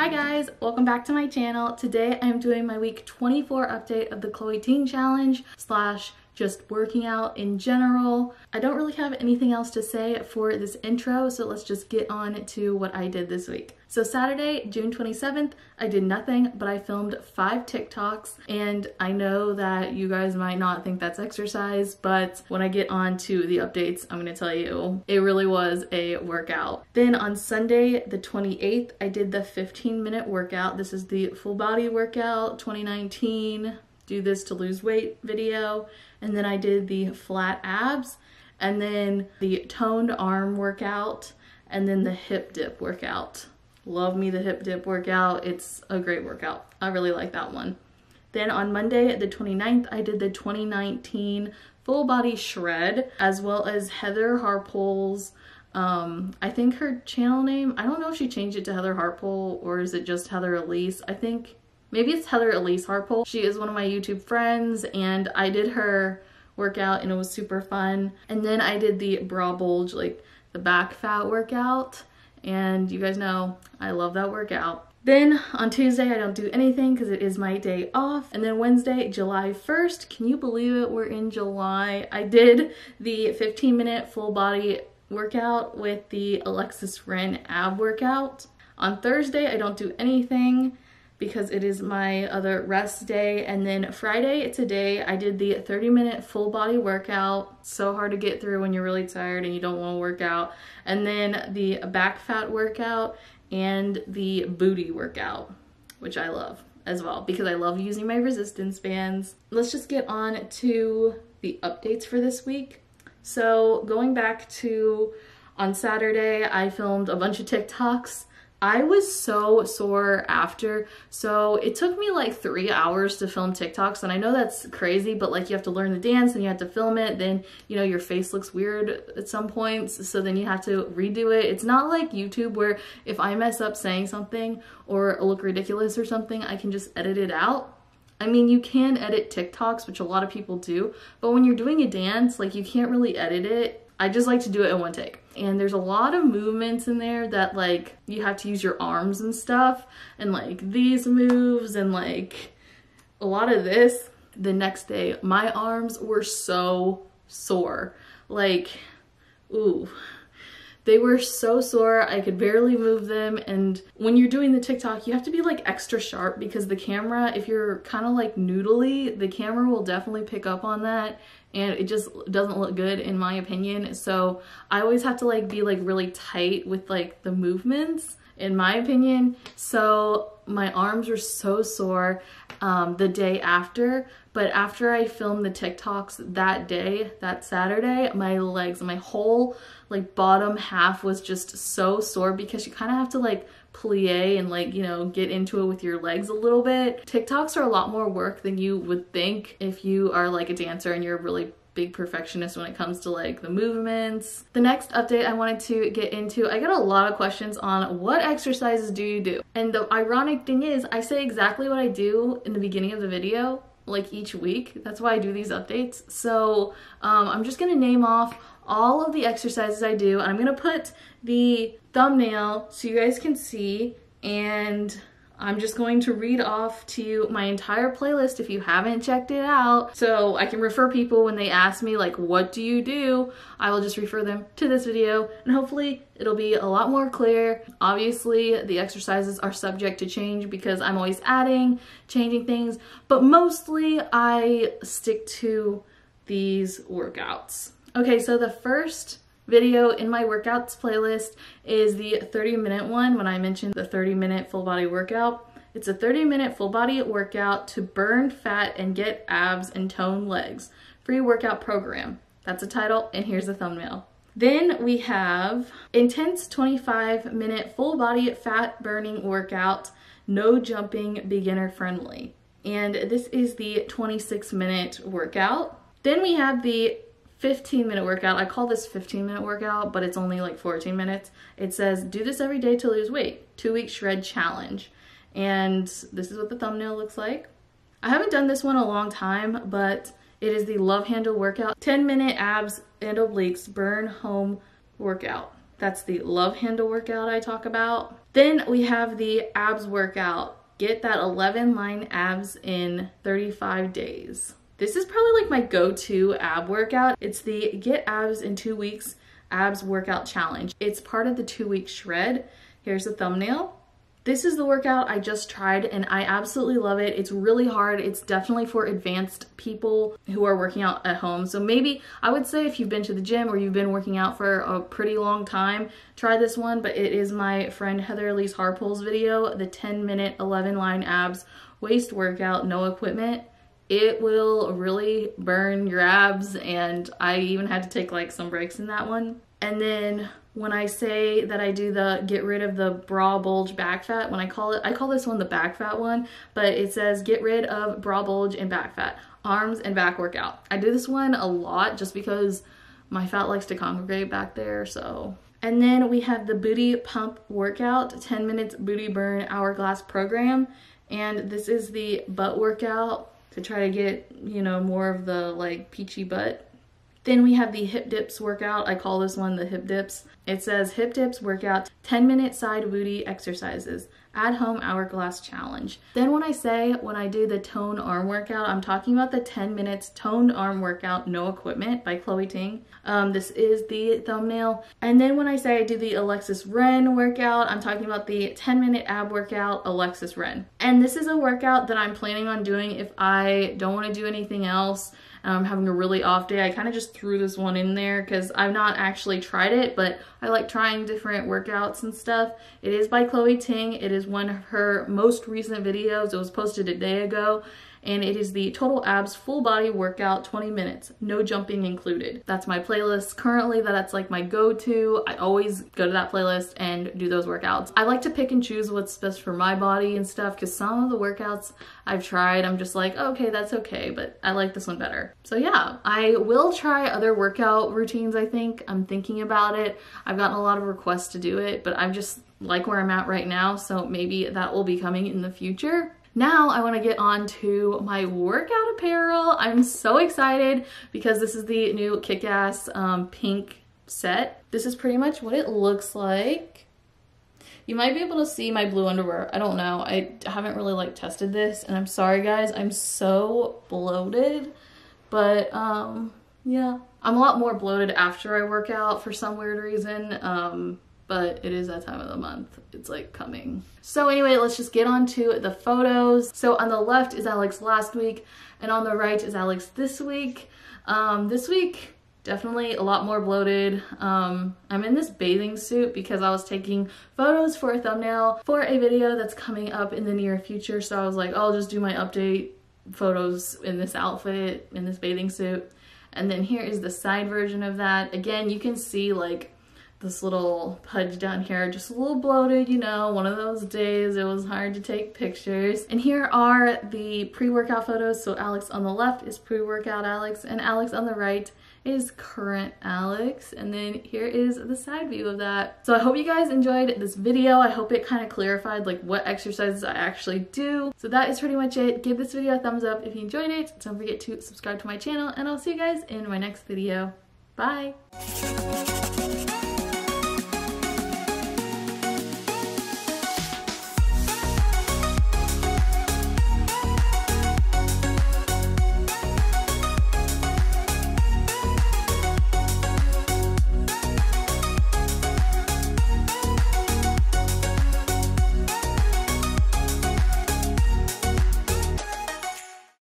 Hi guys, welcome back to my channel. Today I'm doing my week 24 update of the Chloe Ting Challenge slash just working out in general. I don't really have anything else to say for this intro, so let's just get on to what I did this week. So Saturday, June 27th, I did nothing, but I filmed five TikToks, and I know that you guys might not think that's exercise, but when I get on to the updates, I'm gonna tell you, it really was a workout. Then on Sunday, the 28th, I did the 15 minute workout. This is the full body workout 2019 do this to lose weight video. And then I did the flat abs and then the toned arm workout and then the hip dip workout. Love me the hip dip workout. It's a great workout. I really like that one. Then on Monday, the 29th, I did the 2019 full body shred as well as Heather Harpole's um, I think her channel name, I don't know if she changed it to Heather Harpole or is it just Heather Elise. I think maybe it's Heather Elise Harpole. She is one of my YouTube friends and I did her workout and it was super fun. And then I did the bra bulge, like the back fat workout. And you guys know I love that workout. Then on Tuesday, I don't do anything because it is my day off. And then Wednesday, July 1st, can you believe it? We're in July. I did the 15 minute full body workout with the Alexis Ren ab workout. On Thursday, I don't do anything because it is my other rest day. And then Friday, today, I did the 30 minute full body workout. So hard to get through when you're really tired and you don't want to work out. And then the back fat workout and the booty workout, which I love as well because I love using my resistance bands. Let's just get on to the updates for this week. So going back to on Saturday, I filmed a bunch of TikToks I was so sore after. So it took me like three hours to film TikToks. And I know that's crazy, but like you have to learn the dance and you have to film it. Then, you know, your face looks weird at some points. So then you have to redo it. It's not like YouTube where if I mess up saying something or look ridiculous or something, I can just edit it out. I mean, you can edit TikToks, which a lot of people do, but when you're doing a dance, like you can't really edit it I just like to do it in one take. And there's a lot of movements in there that like you have to use your arms and stuff and like these moves and like a lot of this. The next day, my arms were so sore. Like, ooh, they were so sore, I could barely move them. And when you're doing the TikTok, you have to be like extra sharp because the camera, if you're kind of like noodly, the camera will definitely pick up on that and it just doesn't look good in my opinion. So I always have to like be like really tight with like the movements in my opinion. So my arms were so sore um, the day after, but after I filmed the TikToks that day, that Saturday, my legs, my whole like bottom half was just so sore because you kind of have to like plie and like, you know, get into it with your legs a little bit. TikToks are a lot more work than you would think if you are like a dancer and you're really big perfectionist when it comes to like the movements. The next update I wanted to get into, I get a lot of questions on what exercises do you do? And the ironic thing is I say exactly what I do in the beginning of the video like each week. That's why I do these updates. So um, I'm just gonna name off all of the exercises I do and I'm gonna put the thumbnail so you guys can see and I'm just going to read off to you my entire playlist if you haven't checked it out. So I can refer people when they ask me like, what do you do? I will just refer them to this video and hopefully it'll be a lot more clear. Obviously the exercises are subject to change because I'm always adding, changing things, but mostly I stick to these workouts. Okay, so the first video in my workouts playlist is the 30 minute one when I mentioned the 30 minute full body workout. It's a 30 minute full body workout to burn fat and get abs and tone legs. Free workout program. That's a title and here's the thumbnail. Then we have intense 25 minute full body fat burning workout, no jumping, beginner friendly. And this is the 26 minute workout. Then we have the 15 minute workout. I call this 15 minute workout, but it's only like 14 minutes. It says, do this every day to lose weight, two week shred challenge. And this is what the thumbnail looks like. I haven't done this one a long time, but it is the love handle workout, 10 minute abs and obliques burn home workout. That's the love handle workout I talk about. Then we have the abs workout. Get that 11 line abs in 35 days. This is probably like my go-to ab workout. It's the Get Abs in Two Weeks Abs Workout Challenge. It's part of the two week shred. Here's the thumbnail. This is the workout I just tried and I absolutely love it. It's really hard. It's definitely for advanced people who are working out at home. So maybe I would say if you've been to the gym or you've been working out for a pretty long time, try this one. But it is my friend Heather Elise Harpole's video, the 10 minute 11 line abs waist workout, no equipment it will really burn your abs and I even had to take like some breaks in that one. And then when I say that I do the get rid of the bra bulge back fat, when I call it, I call this one the back fat one, but it says get rid of bra bulge and back fat, arms and back workout. I do this one a lot just because my fat likes to congregate back there, so. And then we have the booty pump workout, 10 minutes booty burn hourglass program. And this is the butt workout to try to get, you know, more of the like peachy butt then we have the hip dips workout. I call this one the hip dips. It says hip dips workout, 10 minute side booty exercises, at home hourglass challenge. Then when I say when I do the tone arm workout, I'm talking about the 10 minutes toned arm workout, no equipment by Chloe Ting. Um, this is the thumbnail. And then when I say I do the Alexis Ren workout, I'm talking about the 10 minute ab workout, Alexis Ren. And this is a workout that I'm planning on doing if I don't want to do anything else I'm having a really off day. I kind of just threw this one in there because I've not actually tried it, but I like trying different workouts and stuff. It is by Chloe Ting. It is one of her most recent videos. It was posted a day ago and it is the Total Abs Full Body Workout 20 minutes, no jumping included. That's my playlist currently, that's like my go-to. I always go to that playlist and do those workouts. I like to pick and choose what's best for my body and stuff because some of the workouts I've tried, I'm just like, okay, that's okay, but I like this one better. So yeah, I will try other workout routines, I think. I'm thinking about it. I've gotten a lot of requests to do it, but I'm just like where I'm at right now, so maybe that will be coming in the future. Now I want to get on to my workout apparel. I'm so excited because this is the new Kick-Ass um, pink set. This is pretty much what it looks like. You might be able to see my blue underwear. I don't know. I haven't really like tested this and I'm sorry guys. I'm so bloated. But um, yeah. I'm a lot more bloated after I work out for some weird reason. Um, but it is that time of the month. It's like coming. So anyway, let's just get on to the photos. So on the left is Alex last week and on the right is Alex this week. Um, this week, definitely a lot more bloated. Um, I'm in this bathing suit because I was taking photos for a thumbnail for a video that's coming up in the near future. So I was like, I'll just do my update photos in this outfit, in this bathing suit. And then here is the side version of that. Again, you can see like this little pudge down here, just a little bloated, you know, one of those days it was hard to take pictures. And here are the pre-workout photos. So Alex on the left is pre-workout Alex and Alex on the right is current Alex. And then here is the side view of that. So I hope you guys enjoyed this video. I hope it kind of clarified like what exercises I actually do. So that is pretty much it. Give this video a thumbs up if you enjoyed it. Don't forget to subscribe to my channel and I'll see you guys in my next video. Bye!